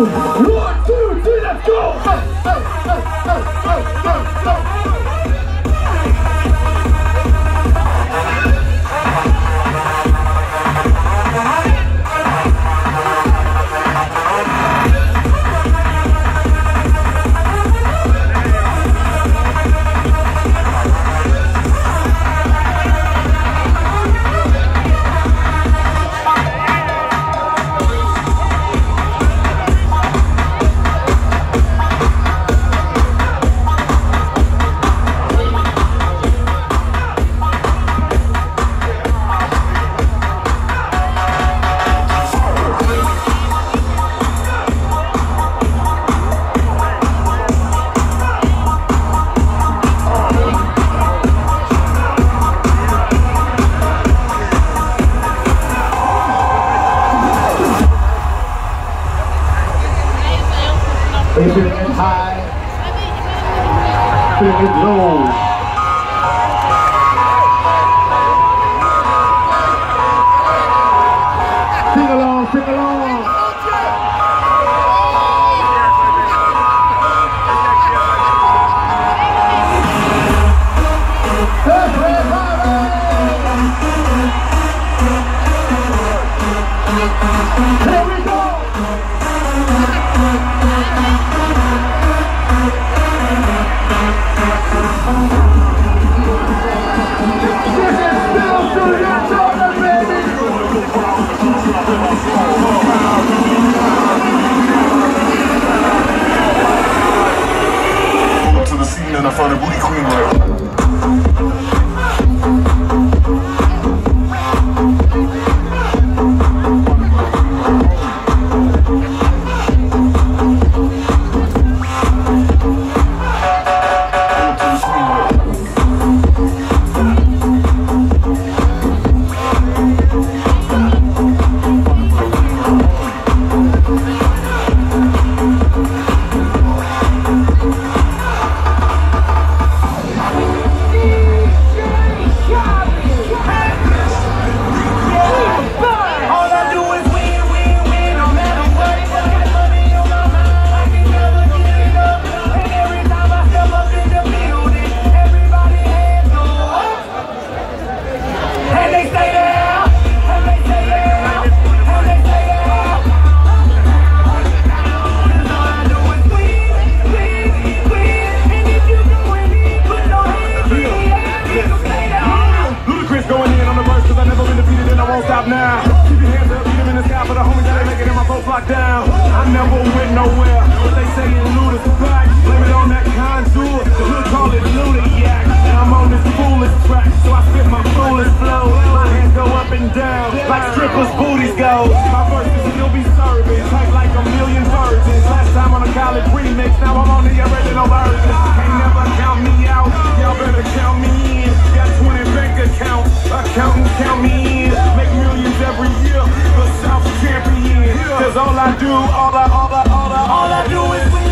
One. It's high, feeling low. down, like strippers' booties go. My verses, you'll be serving, type like a million virgins. Last time on a college remix, now I'm on the original version. Can't never count me out, y'all better count me in. Got 20 bank accounts, accountants count me in. Make millions every year, the South champion. Cause all I do, all I, all I, all I, all I do is win.